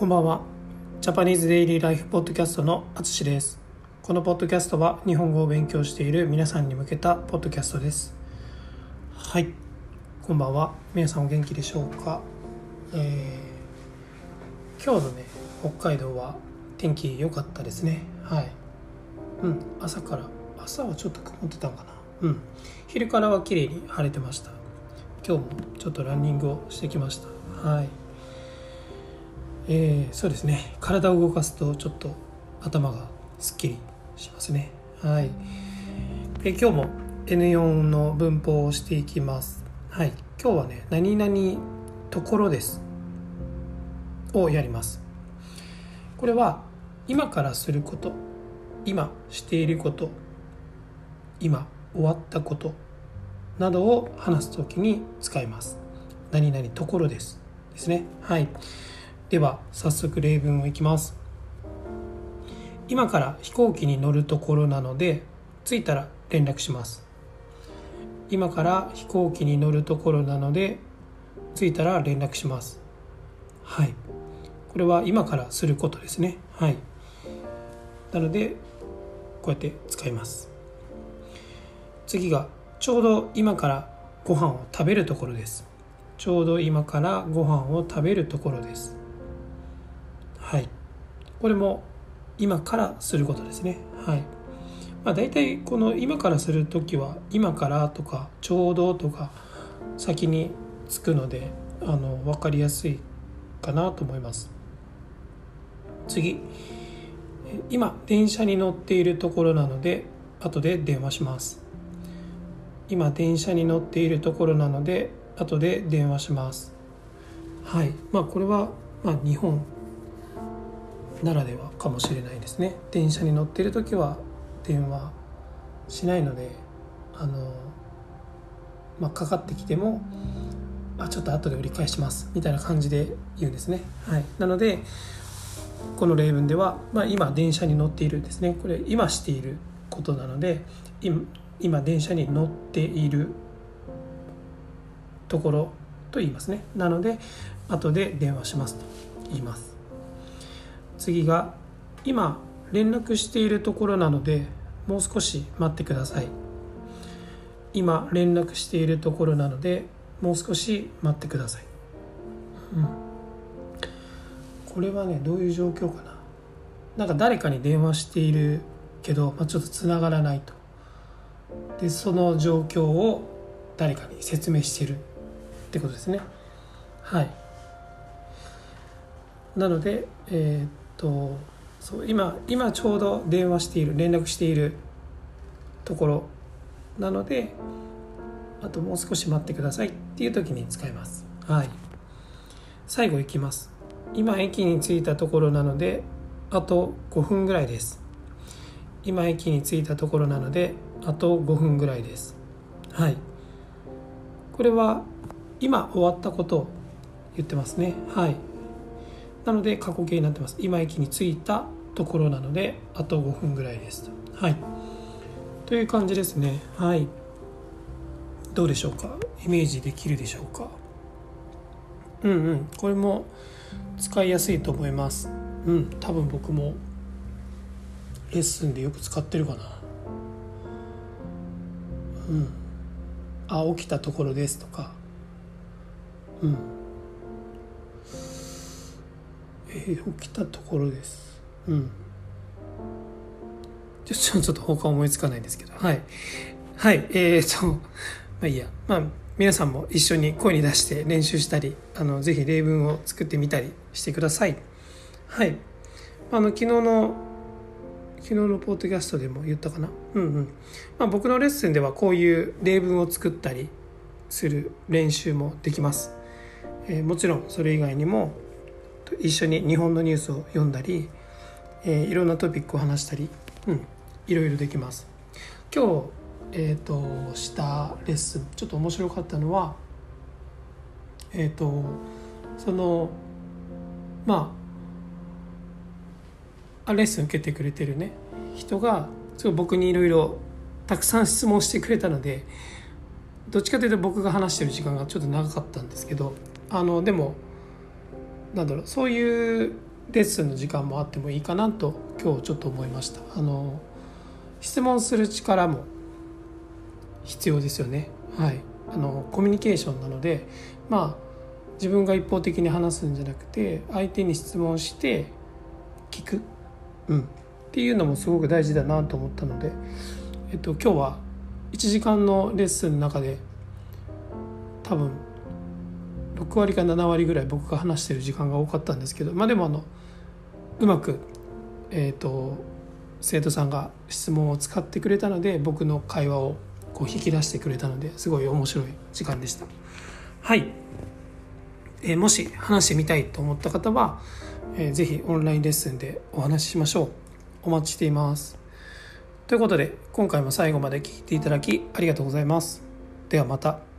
こんばんは。ジャパニーズデイリーライフポッドキャストのあつしです。このポッドキャストは日本語を勉強している皆さんに向けたポッドキャストです。はい。こんばんは。皆さんお元気でしょうか？えー今日のね、北海道は天気良かったですね。はい。うん、朝から、朝はちょっと曇ってたのかな。うん。昼からは綺麗に晴れてました。今日もちょっとランニングをしてきました。はい。えーそうですね。体を動かすとちょっと頭がすっきりしますね。はい。で今日も N4 の文法をしていきます。はい。今日はね何々ところですをやります。これは今からすること今していること今終わったことなどを話すときに使います。何々ところです。ですね。はい。では早速例文をいきます。今から飛行機に乗るところなので着いたら連絡します。今から飛行機に乗るところなので着いたら連絡します。はい。これは今からすることですね。はい。なのでこうやって使います。次がちょうど今からご飯を食べるところです。ちょうど今からご飯を食べるところです。はい。これも今からすることですね。はい。まあ大体この今からする時は今からとかちょうどとか先につくのであの分かりやすいかなと思います。次。今電車に乗っているところなので後で電話します。今電車に乗っているところなので後で電話します。はい。まあこれはまあ日本ならではかもしれないですね。電車に乗ってる時は電話しないのであの、まあ、かかってきてもあちょっと後で折り返しますみたいな感じで言うんですね、はい、なのでこの例文では、まあ、今電車に乗っているですね。これ今していることなので今電車に乗っているところと言いますね。なので後で電話しますと言います。次が今連絡しているところなのでもう少し待ってください。今連絡しているところなのでもう少し待ってください、うん、これはねどういう状況かな。なんか誰かに電話しているけど、まあ、ちょっとつながらないと。でその状況を誰かに説明してる。ってことですね。はい。なのでえーっとそう今今ちょうど電話している連絡しているところなのであともう少し待ってくださいっていう時に使います。はい。最後いきます。今駅に着いたところなのであと5分ぐらいです。今駅に着いたところなのであと5分ぐらいです。はい。これは今終わったことを言ってますね。はい。なので過去形になってます。今駅に着いたところなのであと5分ぐらいですはい。という感じですね。はい。どうでしょうか？イメージできるでしょうか？うんうん。これも使いやすいと思います。うん。多分僕もレッスンでよく使ってるかな。うん。あ起きたところですとか。うん。えー、起きたところです。うん。ちょちょっと他思いつかないんですけど。はい。はい。えー、とまあいいや。まあ皆さんも一緒に声に出して練習したりあのぜひ例文を作ってみたりしてください。はい。あの昨日の昨日のポッドキャストでも言ったかな？うんうん、まあ、僕のレッスンではこういう例文を作ったりする練習もできます、えー、もちろんそれ以外にも一緒に日本のニュースを読んだり、えー、いろんなトピックを話したり、うん、いろいろできます。今日えーと、したレッスンちょっと面白かったのはえっ、ー、とそのまあレッスン受けてくれてるね人がすごい僕にいろいろたくさん質問してくれたのでどっちかというと僕が話してる時間がちょっと長かったんですけどあのでもなんだろうそういうレッスンの時間もあってもいいかなと今日ちょっと思いました。あの質問する力も必要ですよね。はい。あのコミュニケーションなのでまあ自分が一方的に話すんじゃなくて相手に質問して聞く、うん、っていうのもすごく大事だなと思ったので、えっと、今日は1時間のレッスンの中で多分6割か7割ぐらい僕が話してる時間が多かったんですけどまあでもあのうまく、えーと、生徒さんが質問を使ってくれたので僕の会話をこう引き出してくれたのですごい面白い時間でした。はい、えー、もし話してみたいと思った方は、えー、ぜひオンラインレッスンでお話ししましょう。お待ちしています。ということで今回も最後まで聞いていただきありがとうございます。ではまた。